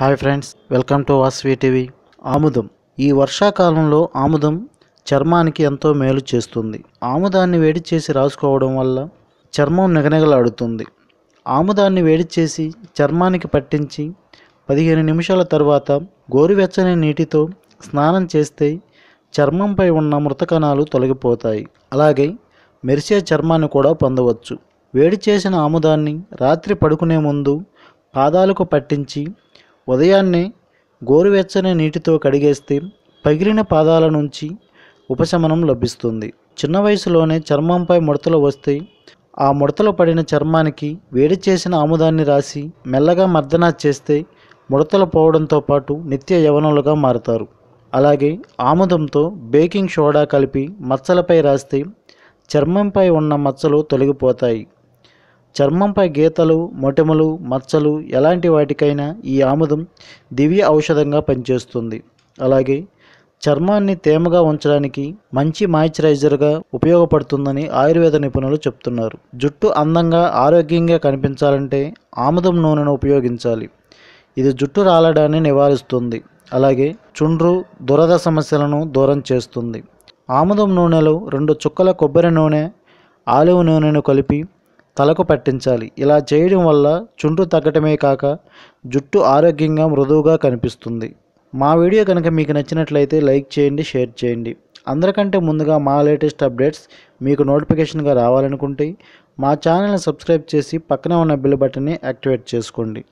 Hi friends welcome to Vasvi TV. ఆముదం. ఈ వర్షాకాలంలో ఆముదం చర్మానికి ఎంతో మేలు చేస్తుంది. ఆముదాన్ని వేడి చేసి రాసుకోవడం వల్ల చర్మం నిగనిగలాడుతుంది. ఆముదాన్ని వేడి చేసి చర్మానికి పట్టించి పదిహేను నిమిషాల తర్వాత గోరువెచ్చని నీటితో స్నానం చేస్తే చర్మంపై ఉన్న మృత కణాలు తొలగిపోతాయి. అలాగే మెరిసే చర్మాన్ని కూడా పొందవచ్చు. వేడి చేసిన ఆముదాన్ని రాత్రి పడుకునే ముందు పాదాలకు పట్టించి ఉదయాన్నే గోరువెచ్చని నీటితో కడిగేస్తే పగిలిన పాదాల నుంచి ఉపశమనం లభిస్తుంది. చిన్న వయసులోనే చర్మంపై ముడతలు వస్తే ఆ ముడతలు పడిన చర్మానికి వేడి చేసిన ఆముదాన్ని రాసి మెల్లగా మర్దనా చేస్తే ముడతలు పోవడంతో పాటు నిత్య యవనులుగా మారతారు. అలాగే ఆముదంతో బేకింగ్ సోడా కలిపి మచ్చలపై రాస్తే చర్మంపై ఉన్న మచ్చలు తొలగిపోతాయి. చర్మంపై గీతలు మొటిమలు మచ్చలు ఎలాంటి వాటికైనా ఈ ఆముదం దివ్య ఔషధంగా పనిచేస్తుంది. అలాగే చర్మాన్ని తేమగా ఉంచడానికి మంచి మాయిశ్చరైజర్గా ఉపయోగపడుతుందని ఆయుర్వేద నిపుణులు చెప్తున్నారు. జుట్టు అందంగా ఆరోగ్యంగా కనిపించాలంటే ఆముదం నూనెను ఉపయోగించాలి. ఇది జుట్టు రాలడాన్ని నివారిస్తుంది. అలాగే చుండ్రు దురద సమస్యలను దూరం చేస్తుంది. ఆముదం నూనెలో రెండు చుక్కల కొబ్బరి నూనె ఆలివ్ నూనెను కలిపి తలకు పట్టించాలి. ఇలా చేయడం వల్ల చుండ్రు తగ్గటమే కాక జుట్టు ఆరోగ్యంగా మృదువుగా కనిపిస్తుంది. మా వీడియో కనుక మీకు నచ్చినట్లయితే లైక్ చేయండి షేర్ చేయండి. అందరికంటే ముందుగా మా లేటెస్ట్ అప్డేట్స్ మీకు నోటిఫికేషన్గా రావాలనుకుంటే మా ఛానల్ని సబ్స్క్రైబ్ చేసి పక్కనే ఉన్న బిల్ బటన్ని యాక్టివేట్ చేసుకోండి.